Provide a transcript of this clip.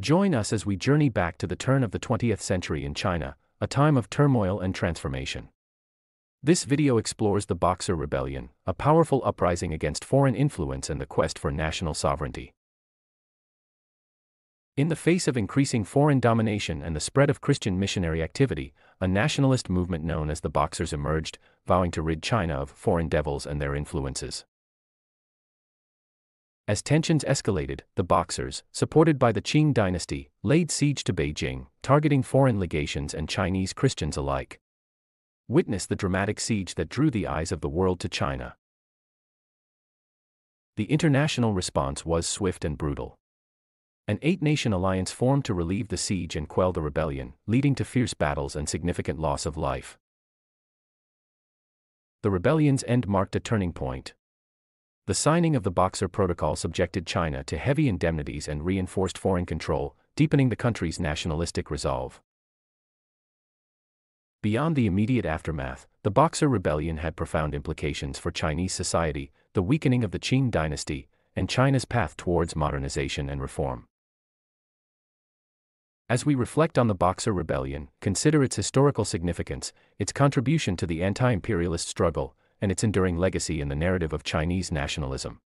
Join us as we journey back to the turn of the 20th century in China, a time of turmoil and transformation. This video explores the Boxer Rebellion, a powerful uprising against foreign influence and the quest for national sovereignty. In the face of increasing foreign domination and the spread of Christian missionary activity, a nationalist movement known as the Boxers emerged, vowing to rid China of foreign devils and their influences. As tensions escalated, the Boxers, supported by the Qing dynasty, laid siege to Beijing, targeting foreign legations and Chinese Christians alike. Witness the dramatic siege that drew the eyes of the world to China. The international response was swift and brutal. An eight nation alliance formed to relieve the siege and quell the rebellion, leading to fierce battles and significant loss of life. The rebellion's end marked a turning point. The signing of the Boxer Protocol subjected China to heavy indemnities and reinforced foreign control, deepening the country's nationalistic resolve. Beyond the immediate aftermath, the Boxer Rebellion had profound implications for Chinese society, the weakening of the Qing dynasty, and China's path towards modernization and reform. As we reflect on the Boxer Rebellion, consider its historical significance, its contribution to the anti imperialist struggle, and its enduring legacy in the narrative of Chinese nationalism.